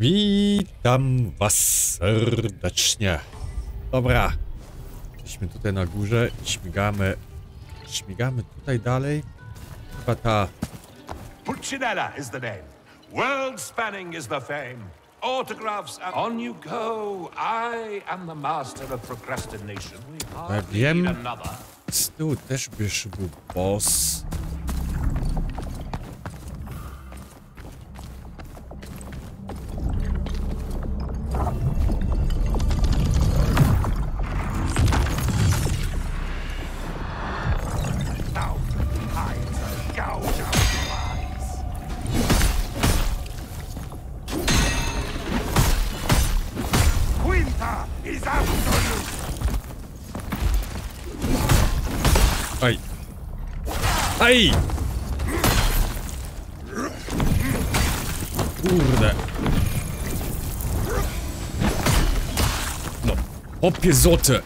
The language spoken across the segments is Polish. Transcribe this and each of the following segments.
Witam was serdecznie. Dobra. Jesteśmy tutaj na górze i śmigamy. Śmigamy tutaj dalej. Chyba ta. Pulcinella is the name. World spanning is the fame. Autographs and on you go. I am the master of procrastination. We hardly wiem. need another. Z tyłu też by był boss. Aj! Kurde. No, opie zote.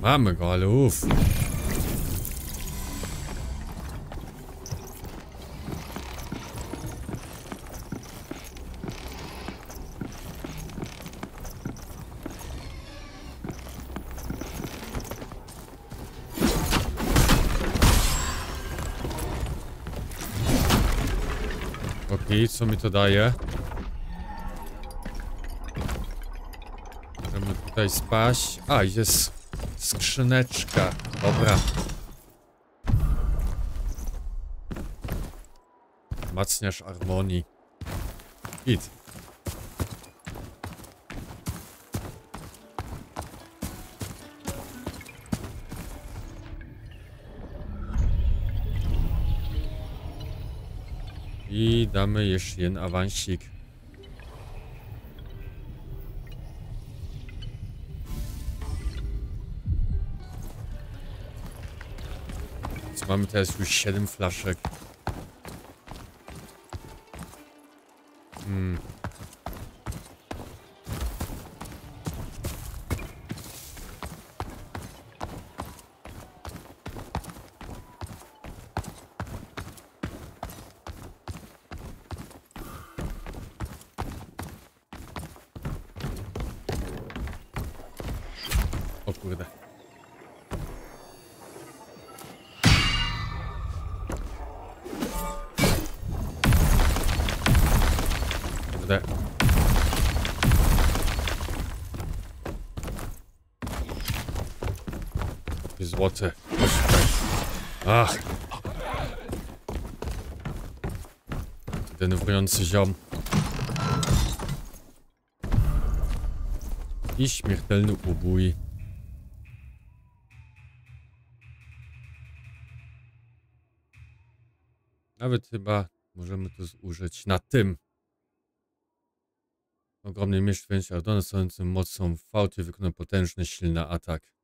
Mamy go, ale uff. Co mi to daje? Możemy tutaj spaść. A, jest skrzyneczka. Dobra. Macniarz harmonii. Git. Damy jeszcze jeden awansik. Co mamy teraz już 7 flaszek. Hmm. Tutaj. Ach. Denerwujący ziom. I śmiertelny ubój. Nawet chyba możemy to zużyć na tym. Ogromny miecz wręcz Ardona stojącym mocą fałty wykona potężny, silny atak.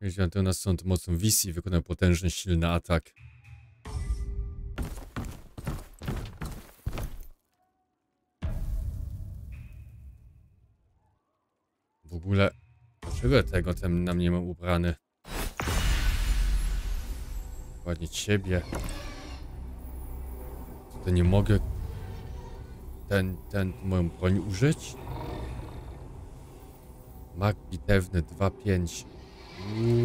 Miecz Ardona stojący mocą wisi wykona potężny, silny atak. W ogóle, dlaczego tego ten na mnie ma ubrany? Ładnie ciebie. To nie mogę ten, ten, moją broń użyć? Mag bitewny 2-5. Mm.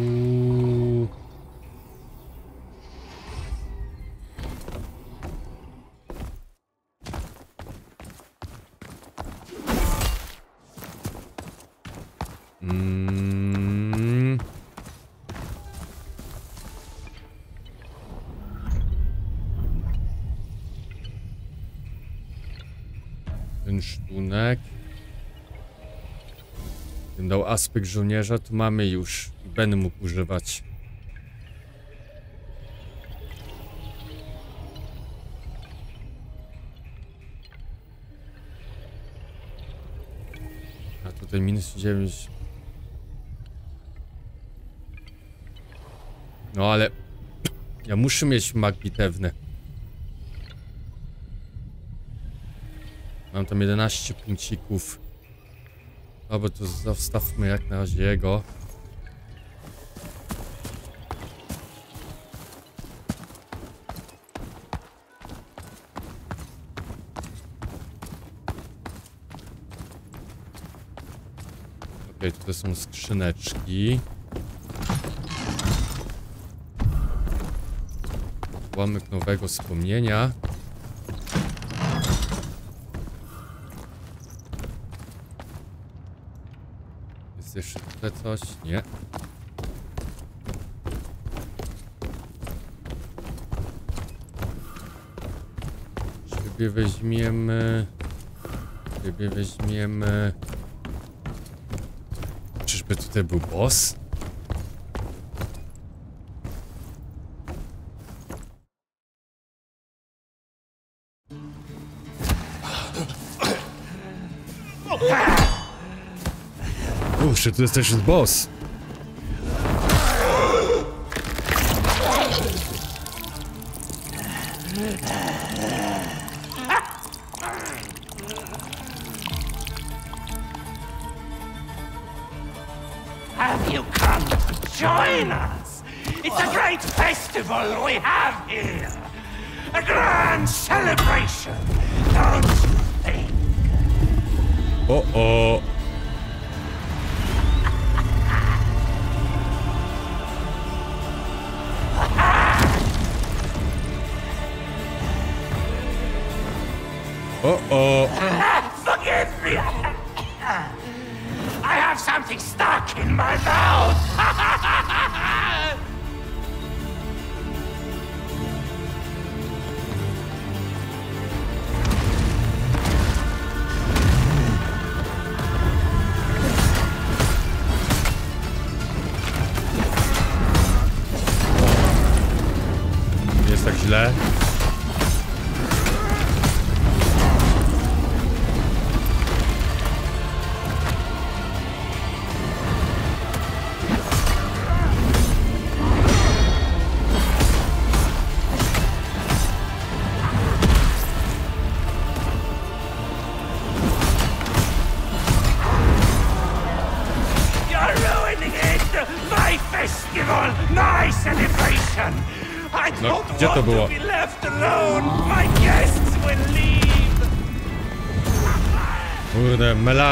Sztunek. Ten dał aspekt żołnierza, to mamy już. Będę mógł używać. A tutaj minus 9. No ale ja muszę mieć mag bitewny. Mam tam 11 punkcików. Albo tu zostawmy jak na razie jego. Tutaj są skrzyneczki. Łamyk nowego wspomnienia. Jest jeszcze tutaj coś? Nie. Siebie weźmiemy. Siebie weźmiemy. Czyżby tutaj był boss? Uż, tu jest też jest boss. Festival we have here. A grand celebration, don't think? O,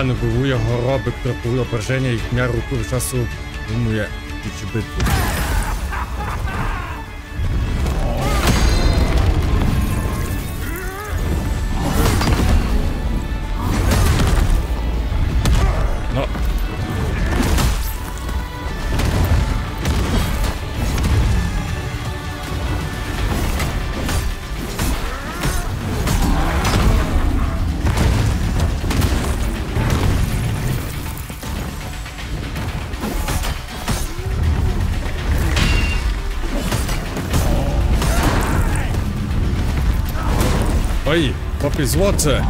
Член обивує горобик трапує ображення і дня руку в часу думує битву. Ну, popie złocze!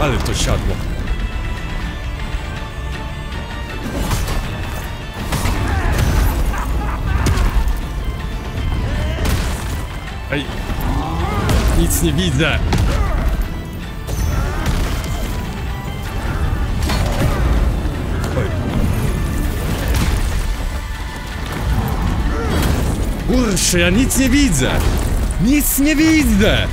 Ale to siadło. Ej! Nic nie widzę! Kurczę, ja nic nie widzę! Nic nie widzę!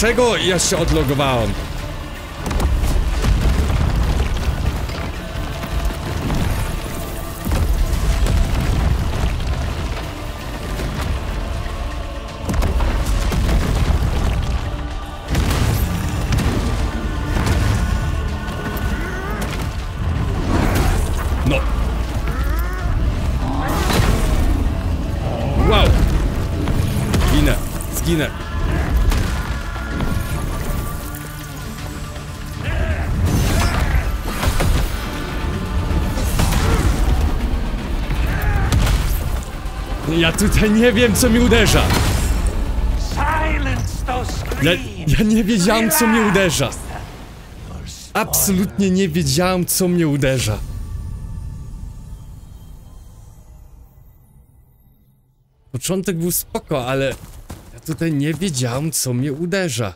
Dlaczego ja się odlogowałem? Ja tutaj nie wiem, co mi uderza. Ja, ja nie wiedziałem, co mnie uderza. Absolutnie nie wiedziałem, co mnie uderza. Początek był spoko, ale ja tutaj nie wiedziałem, co mnie uderza.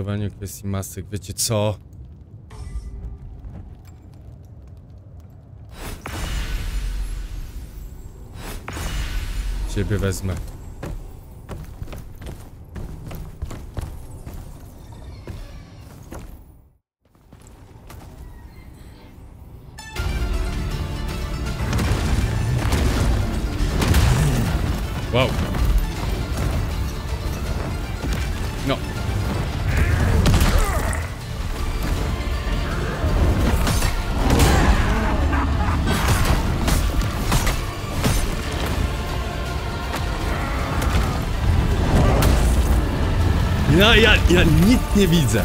Doładowanie kwestii masek, wiecie co? Ciebie wezmę. Wow. Ja, nic nie widzę.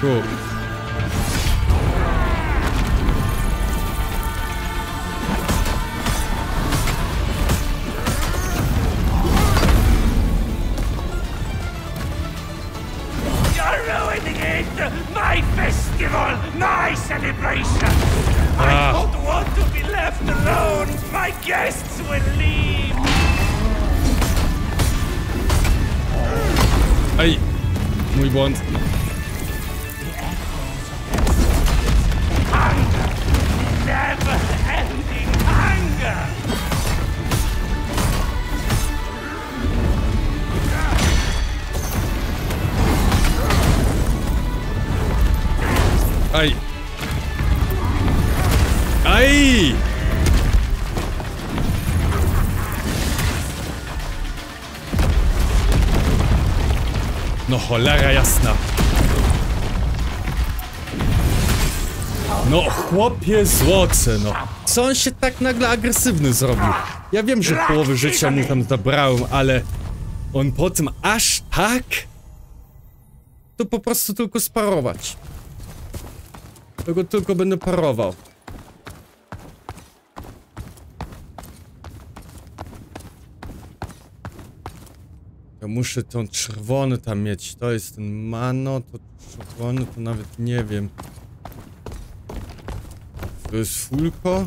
Cool. Złoce, no. Co on się tak nagle agresywny zrobił? Ja wiem, że połowy życia mu tam zabrałem, ale on po tym aż tak? To po prostu tylko sparować. Tego tylko będę parował. Ja muszę tą czerwony tam mieć. To jest ten mano, to czerwony to nawet nie wiem. To jest fulko?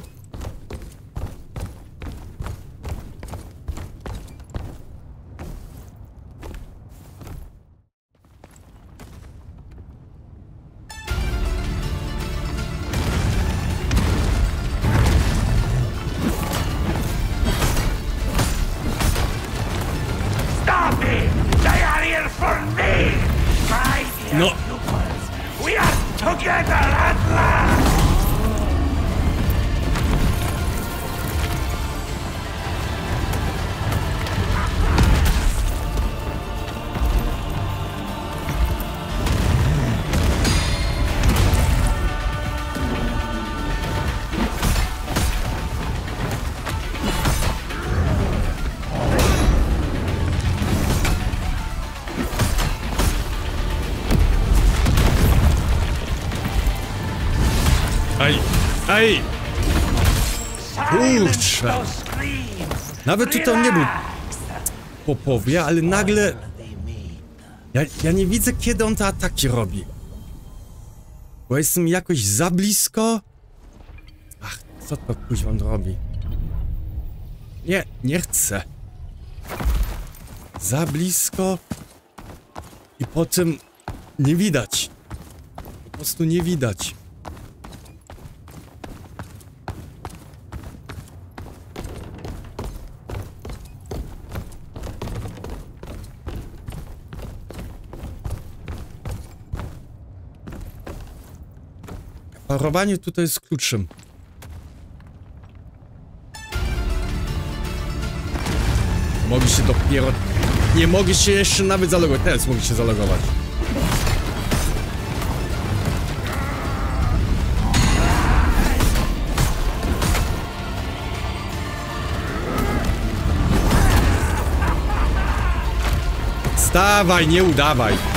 Aj! Silence Kurczę. Nawet tutaj on nie był Relax. po powie, ale nagle... Ja, ja nie widzę, kiedy on te ataki robi. Bo jestem jakoś za blisko. Ach, co to kuźwa on robi? Nie, nie chcę. Za blisko. I potem nie widać. Po prostu nie widać. Parowanie tutaj jest kluczem. Mogę się dopiero... Nie mogę się jeszcze nawet zalogować. Teraz mogę się zalogować. Stawaj, nie udawaj.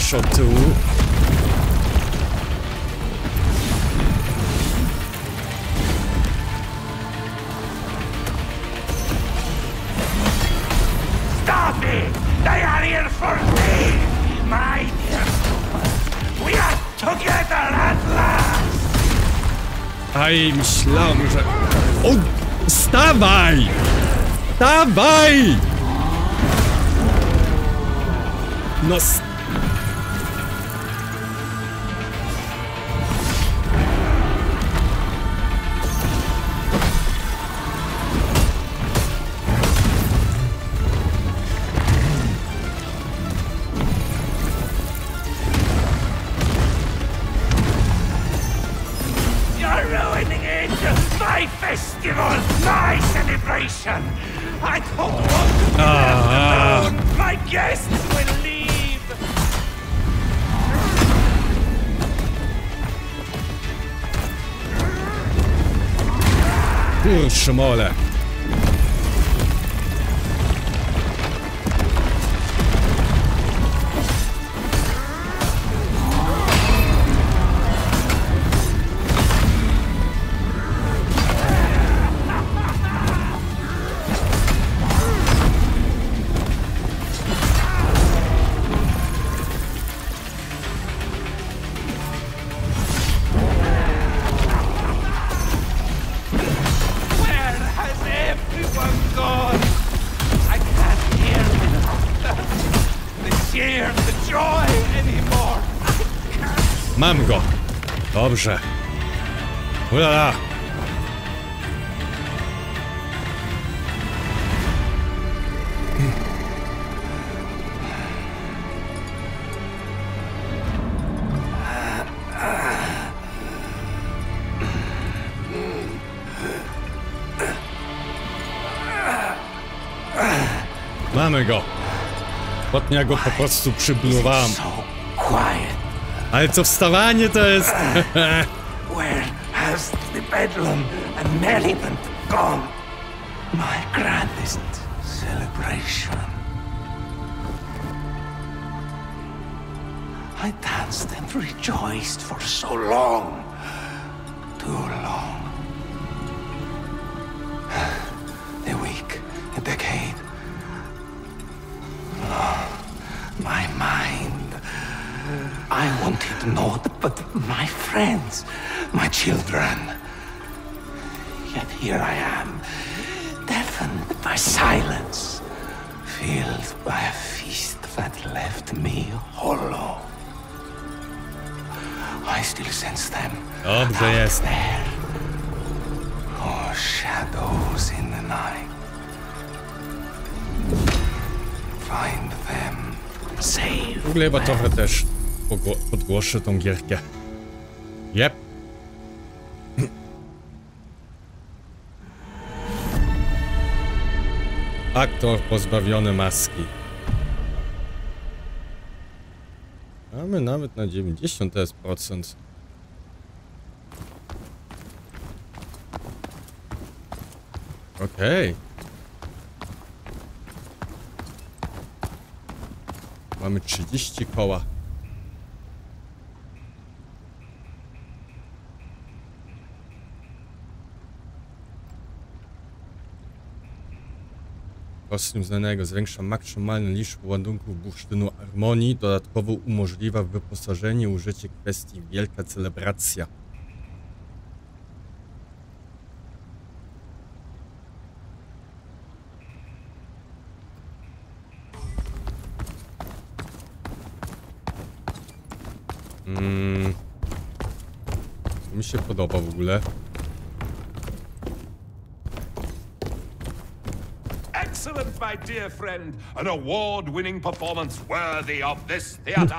Też od tyłu. Stop it! They are here for me! My dear We are together at last! Aj, myślałem, że... O! Stawaj! Stawaj! No... Kurczę Mam go. Dobrze. Ulala. Mamy go. Ostatnio go po prostu quiet. Ale co wstawanie to jest... Where has the bedlam and merriment gone? My grandest celebration. I danced and rejoiced for so long. Friends, my children. Yet here I am, deafened by silence, filled by a feast that left me hollow. I still sense them. Dobrze out jest. There. Oh, shadows in the night. Find them. Save W ogóle chyba them. trochę też pogło- podgłoszę tą gierkę. Yep. Aktor pozbawiony maski. Mamy nawet na 90 procent. Okej. Okay. Mamy 30 koła. Kostium znanego zwiększa maksymalny liczbę ładunków bursztynu Harmonii. Dodatkowo umożliwia wyposażenie użycie kwestii Wielka Celebracja. Mm. Mi się podoba w ogóle. My dear friend. An award-winning performance worthy of this theater.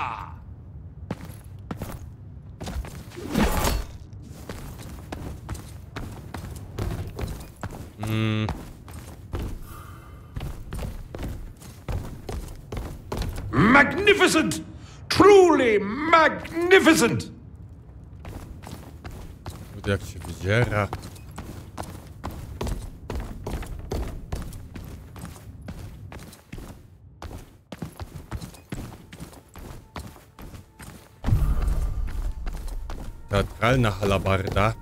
Hmm. Magnificent! Truly magnificent! Jak się wydziera. Teatralna halabarda.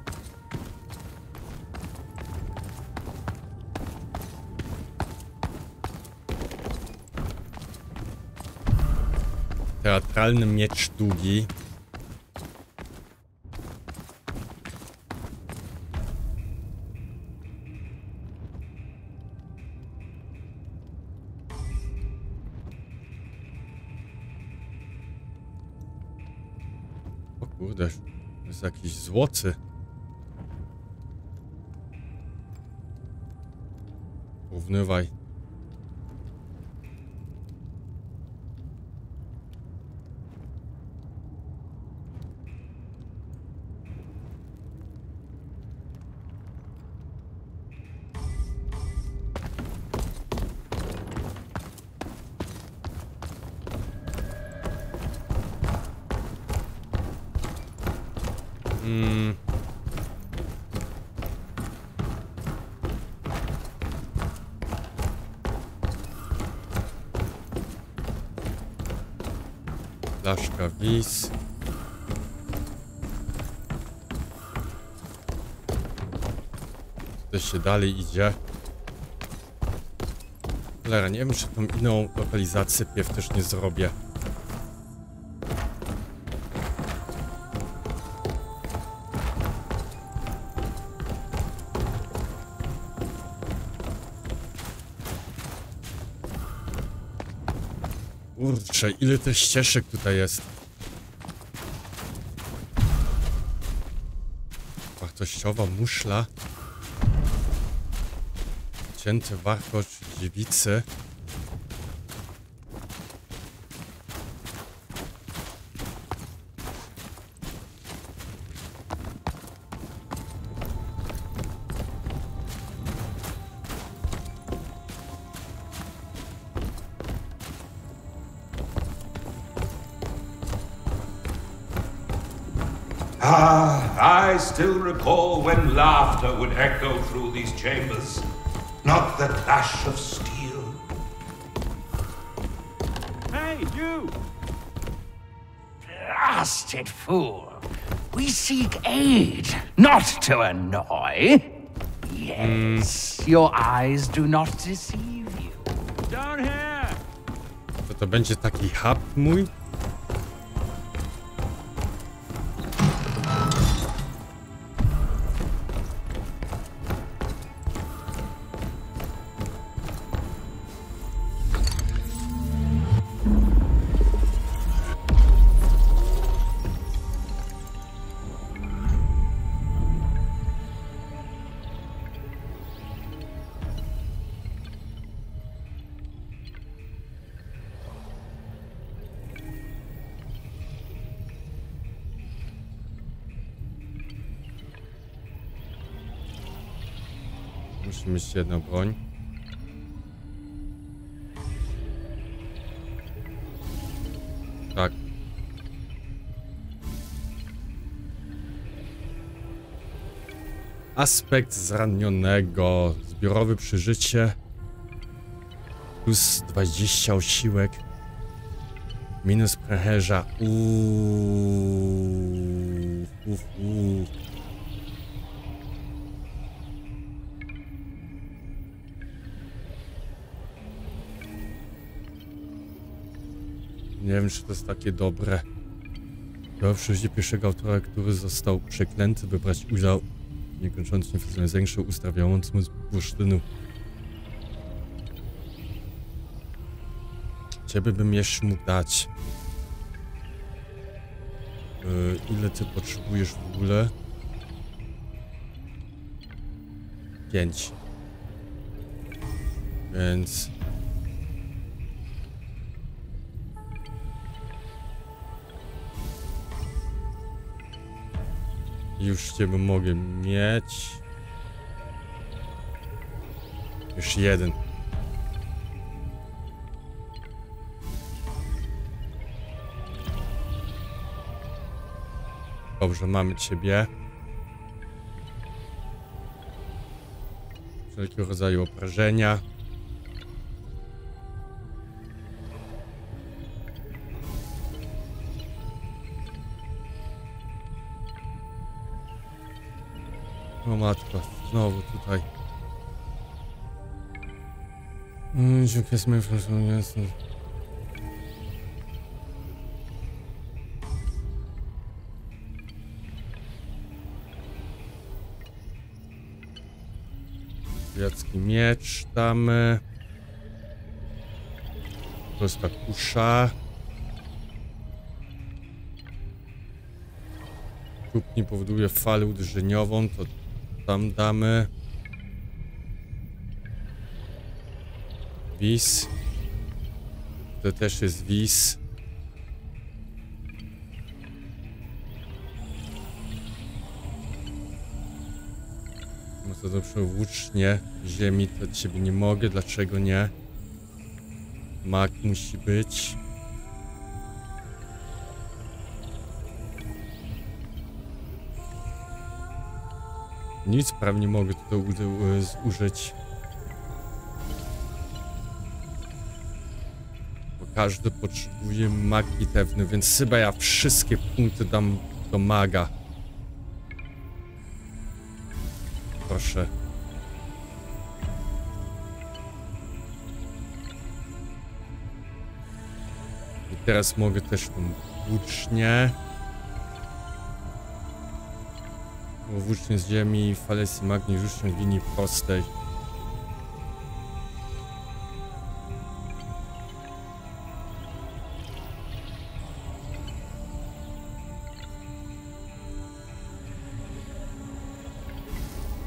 Teatralny miecz długi. Jakiś złocy. Tutaj się dalej idzie. Cholera, nie wiem, czy tą inną lokalizację pierw też nie zrobię. Kurczę, ile tych ścieżek tutaj jest. Wartościowa muszla. Ah, I still recall when laughter would echo through these chambers, You! Blasted fool! We seek aid, not to annoy. Yes, your eyes do not deceive you. Down here! To to będzie taki hub mój? Mieć jedną broń. Tak. Aspekt zranionego. Zbiorowe przeżycie. Plus 20 osiłek. Minus preherza. Uuuu. Uf, uf. Nie wiem, czy to jest takie dobre. Do przeżycie pierwszego autora, który został przeklęty, by brać udział w niekończącym efekcie zwiększył ustawiając mu z bursztynu. Ciebie bym jeszcze mógł dać. Yy, ile ty potrzebujesz w ogóle? Pięć. Więc... Już ciebie mogę mieć. Już jeden. Dobrze, mamy ciebie. Wszelkiego rodzaju obrażenia. Mm, Dziękuję, jestem jestem. Jacki miecz damy. Prosta kusza. Kup nie powoduje falę uderzeniową, to tam damy. Wis. To też jest wis. No to dobrze, włócznie ziemi to od ciebie nie mogę, dlaczego nie? Mak musi być. Nic prawie nie mogę tutaj u- użyć. Każdy potrzebuje magii pewny, więc chyba ja wszystkie punkty dam do maga. Proszę. I teraz mogę też tą włócznię. Włócznie z ziemi, falesy magni rzucić w linii prostej.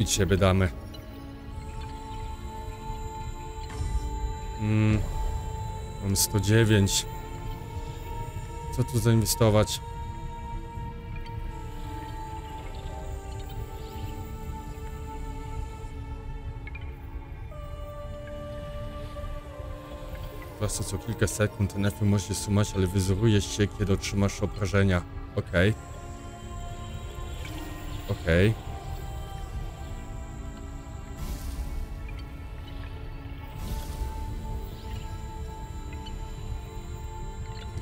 I ciebie damy. Mm, mam 109. Co tu zainwestować? Zwłaszcza co kilka sekund ten efekt może się sumać, ale wyzoruje się, kiedy otrzymasz obrażenia. Okej. Okej.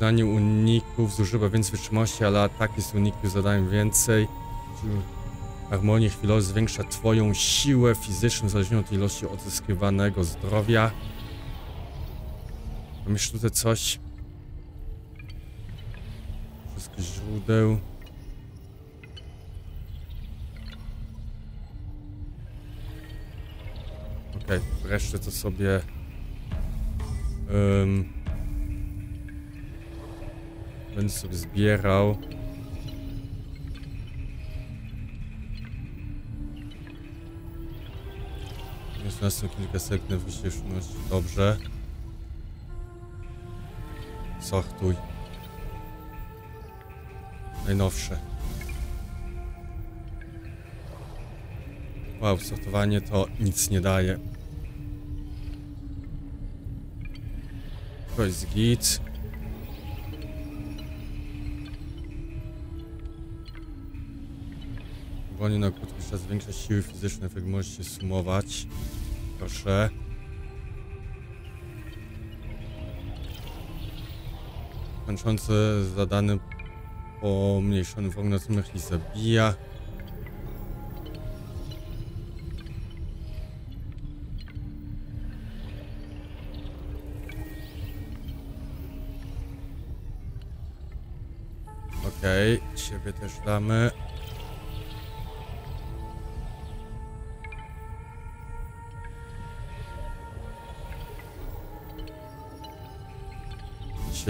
Wydanie uników zużywa więcej wytrzymałości, ale ataki z uników zadają więcej. Harmonia chwilowa zwiększa twoją siłę fizyczną zależnie od ilości odzyskiwanego zdrowia. Mam jeszcze tutaj coś. Wszystkich źródeł. Okej, okay, to sobie... Um, będę sobie zbierał. Jest nas kilka sekund w wyścieszności. Dobrze. Sortuj. Najnowsze. Wow, sortowanie to nic nie daje. To jest git. Broni na krótki czas zwiększa siły fizyczne, jak możecie sumować. Proszę. Kończący zadany pomniejszony wrog natomiast nie zabija. Okej, ciebie też damy.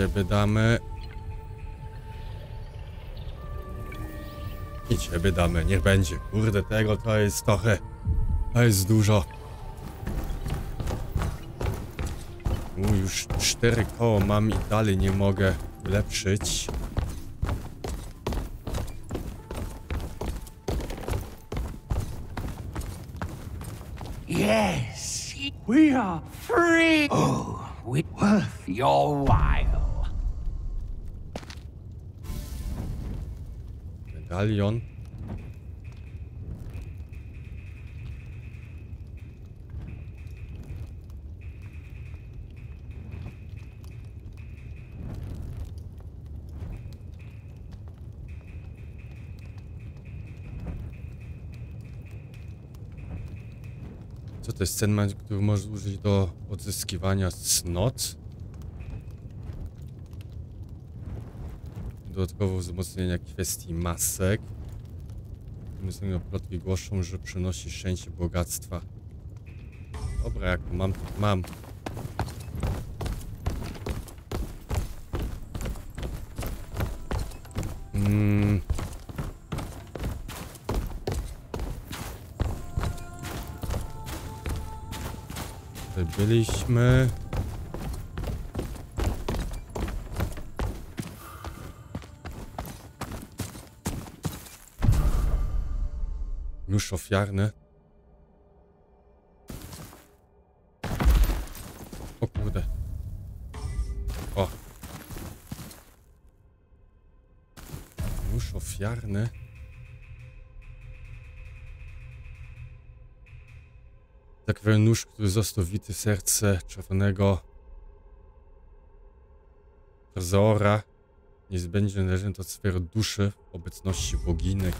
Ciebie damy. I ciebie damy, niech będzie. Kurde, tego to jest trochę... To jest dużo. U, już cztery koło mam i dalej nie mogę ulepszyć. Yes, we are free. Oh, we worth your while. Medalion. Co to jest ten który możesz użyć do odzyskiwania cnot? Dodatkowo wzmocnienia kwestii masek. Umysłowe plotki głoszą, że przynosi szczęście bogactwa. Dobra, jak mam, to mam. Mm. Tutaj byliśmy. Nóż ofiarny. O kurde. O. Nóż ofiarny. Tak powiem nóż, który został wity serce czerwonego Trezora. Niezbędnie należący do sfery duszy w obecności boginy.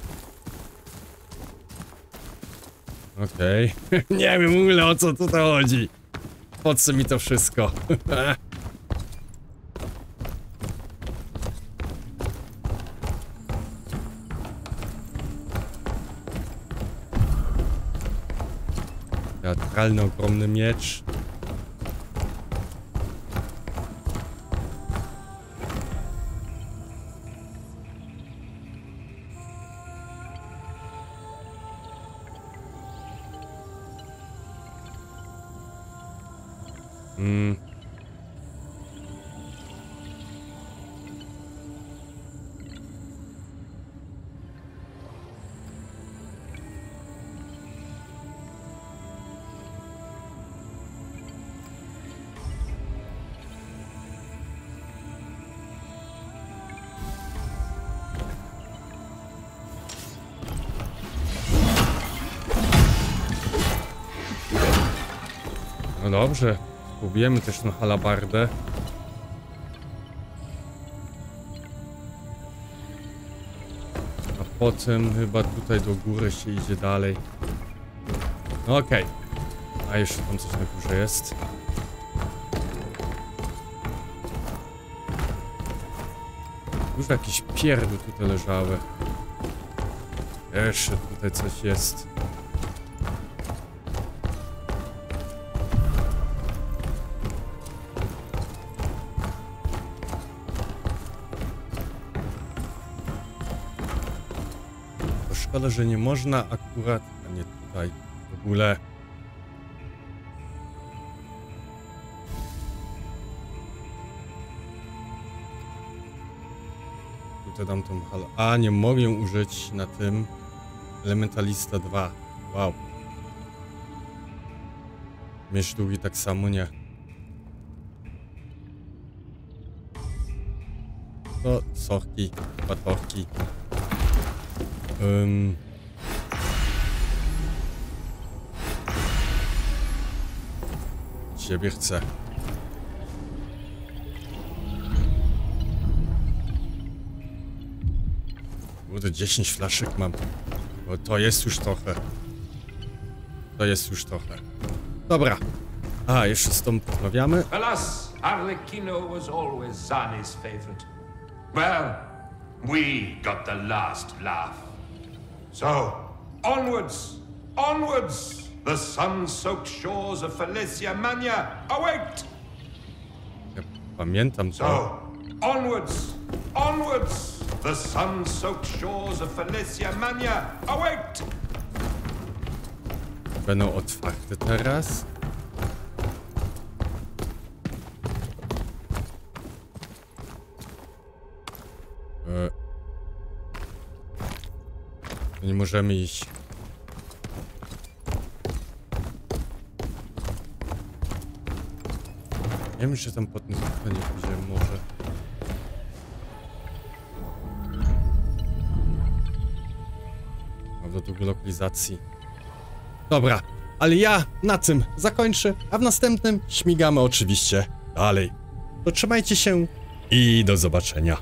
Okej. Nie wiem w ogóle o co tutaj chodzi. Po co mi to wszystko? Teatralny, ogromny miecz. Dobrze, spróbujemy też na halabardę. A potem chyba tutaj do góry się idzie dalej. No Okej. A jeszcze tam coś na górze jest. Już jakieś pierdły tutaj leżały. Jeszcze tutaj coś jest. Szkoda, że nie można akurat, a nie tutaj w ogóle. Tutaj dam tą hal. A, nie mogę użyć na tym Elementalista 2. Wow. Miecz długi tak samo nie. To sorki, batorki. Ym... Ciebie chcę. Kurde, 10 flaszek mam. Bo to jest już trochę. To jest już trochę. Dobra. A, jeszcze z tą porozmawiamy. Alas, Arlecchino was always Zani's favorite. Well, we got the last laugh. So, onwards, onwards! The sun-soaked shores of Felicia Mania await! Ja pamiętam to. So, onwards, onwards! The sun-soaked shores of Felicia Mania await! Będą otwarte teraz. Nie możemy iść. Nie wiem, czy tam pod nie pójdziemy może. Mam do długiej lokalizacji. Dobra, ale ja na tym zakończę, a w następnym śmigamy oczywiście dalej. To trzymajcie się i do zobaczenia.